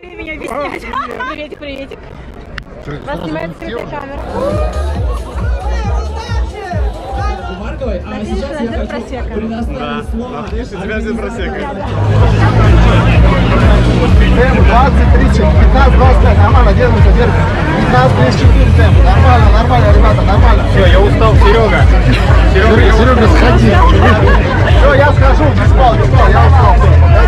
Времени объяснять. Приветик, приветик. Вас снимает скрытая камера. Марковой, а сейчас я хочу просека. предоставить слово. Отлично, тебя здесь просека. Темп 20, 30, 15, 25, нормально, держимся, держимся. 15, 34 темп, нормально, нормально, ребята, нормально. Все, я устал, Серега. Серега, Серега, сходи. Все, я схожу, не спал, не спал, я устал. Я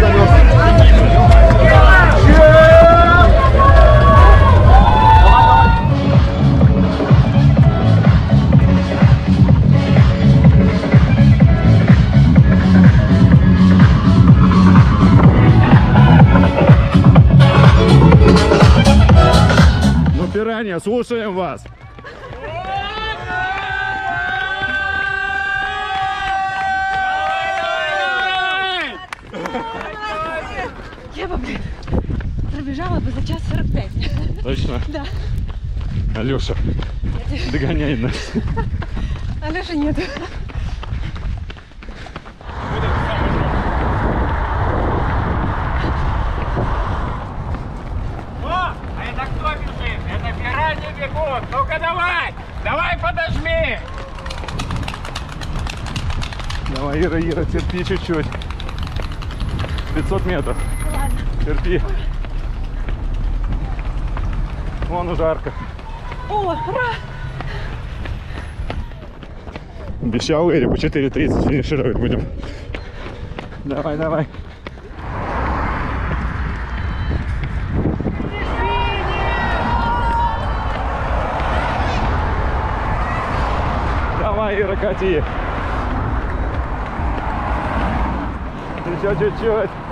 занес. Ну, слушаем вас. Пробежала бы за час 45. Точно? Да. Алеша, догоняй нас. Алёши нет. А это кто бежит? Это пираньи бегут. Ну-ка давай, давай подожми. Давай, Ира, Ира, терпи чуть-чуть. 500 метров. Терпи. Вон уже арка. О, ура! Обещал Эре по 4.30 финишировать будем. Давай, давай. Давай, Ира, кати. Еще чуть-чуть.